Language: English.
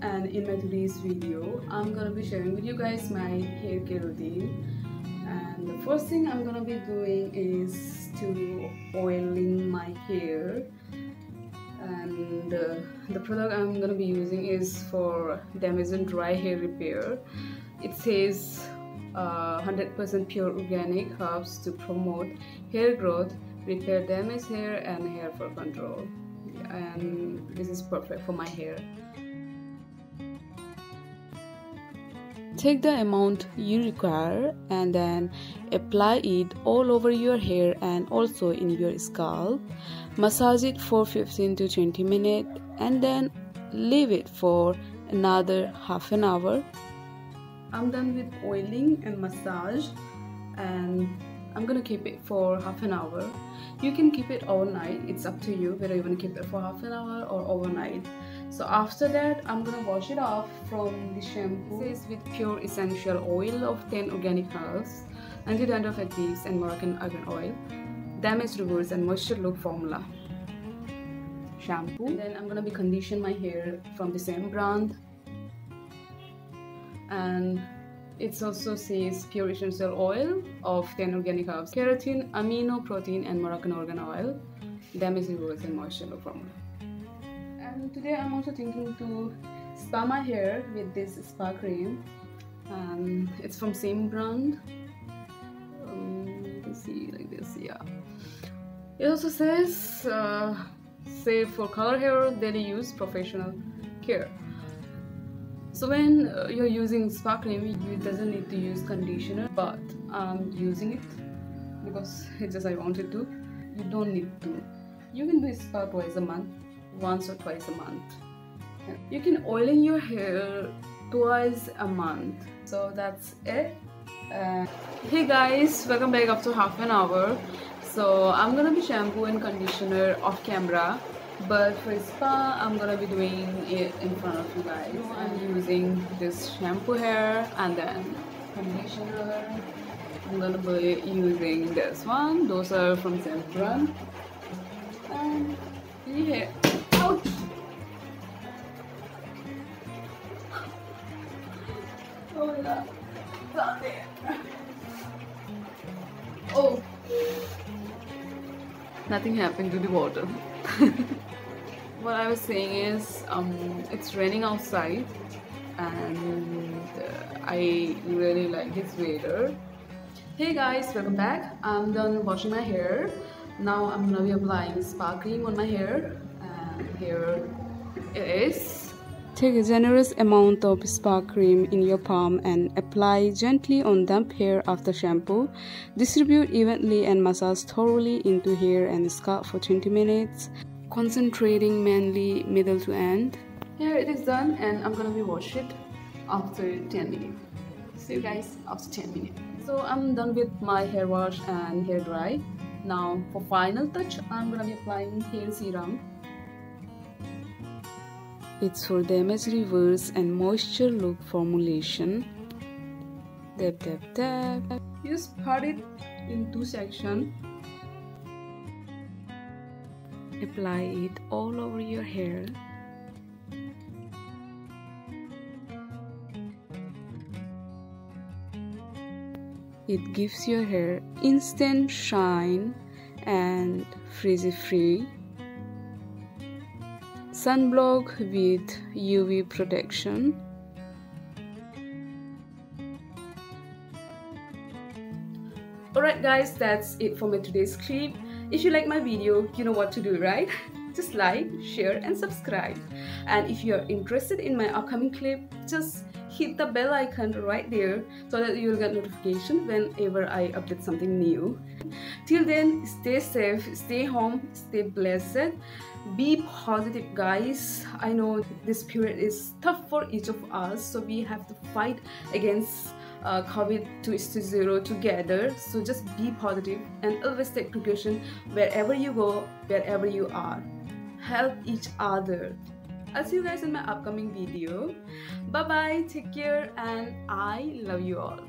in my today's video I'm gonna be sharing with you guys my hair care routine. And the first thing I'm gonna be doing is to oiling my hair. And uh, the product I'm gonna be using is for damaged dry hair repair. It says 100% uh, pure organic herbs to promote hair growth repair damaged hair and hair fall control. And this is perfect for my hair Take the amount you require and then apply it all over your hair and also in your scalp. Massage it for 15 to 20 minutes and then leave it for another half an hour. I'm done with oiling and massage and I'm gonna keep it for half an hour. You can keep it overnight, it's up to you whether you want to keep it for half an hour or overnight. So after that i'm gonna wash it off from the shampoo. It says with pure essential oil of 10 organic herbs anti-dandruff actives and moroccan argan oil damage reverse and moisture look formula. Shampoo. And then i'm gonna be condition my hair from the same brand. And it also says pure essential oil of 10 organic herbs keratin amino protein and moroccan argan oil. Damage reverse and moisture formula. And today I'm also thinking to spa my hair with this spa cream. And it's from same brand. Um, you can see like this yeah. It also says uh, safe for color hair daily use professional care so when uh, you're using spa cream you doesn't need to use conditioner but I'm using it because it's just I wanted to you don't need to you can do spa twice a month once or twice a month. You can oil in your hair twice a month. So that's it. Uh, hey guys, welcome back after half an hour. So I'm gonna be shampoo and conditioner off camera but for spa I'm gonna be doing it in front of you guys. I'm using this shampoo hair and then conditioner. I'm gonna be using this one. Those are from same brand. And yeah. Oh my god. Oh. Nothing happened to the water. what I was saying is, um, it's raining outside and uh, I really like this weather. Hey guys, welcome back. I'm done washing my hair. Now I'm gonna be applying spa cream on my hair And here it is Take a generous amount of spa cream in your palm and apply gently on damp hair after shampoo. Distribute evenly and massage thoroughly into hair and scalp for 20 minutes, concentrating mainly middle to end. Here it is done and I'm gonna be wash it after 10 minutes. See you guys after 10 minutes. So I'm done with my hair wash and hair dry. Now for final touch, I'm gonna be applying hair serum it's for damage reverse and moisture look formulation. Dab dab dab. You part it in two sections. Apply it all over your hair. It gives your hair instant shine and frizzy free. Sunblock with UV protection. Alright guys that's it for my today's clip if you like my video you know what to do right? Just like share and subscribe. And if you're interested in my upcoming clip just hit the bell icon right there so that you'll get notification whenever I update something new. Till then stay safe stay home stay blessed. Be positive guys. I know this period is tough for each of us so we have to fight against uh, COVID 2.0 together. So just be positive and always take precaution wherever you go, wherever you are. Help each other. I'll see you guys in my upcoming video. Bye bye, take care, and I love you all.